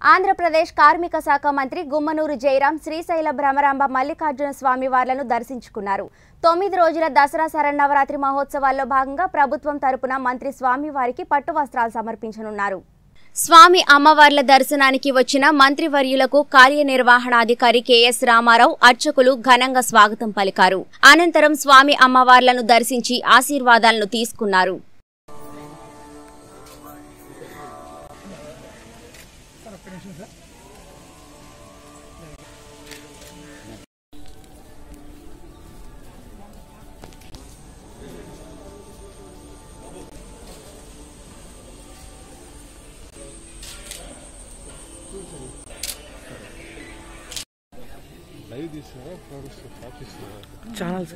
ఆంధ్రప్రదేశ్ కార్మిక శాఖ మంత్రి గుమ్మనూరు జయరాం శ్రీశైల భ్రమరాంబ మల్లికార్జున స్వామి వార్లను దర్శించుకున్నారు. తొమ్మిది రోజుల దసరా శరణవరాత్రి మహోత్సవాల్లో భాగంగా ప్రభుత్వం తరపున మంత్రి స్వామివారికి పట్టు వస్త్రాలు సమర్పించనున్నారు. స్వామి అమ్మవార్ల దర్శనానికి వచ్చిన మంత్రివర్యులకు కార్యనిర్వహణాధికారి కెఎస్ రామారావు అర్చకులు ఘనంగా స్వాగతం పలికారు. అనంతరం స్వామి అమ్మవార్లను దర్శించి ఆశీర్వాదాలను తీసుకున్నారు. Live తీస్తున్నారా products office channels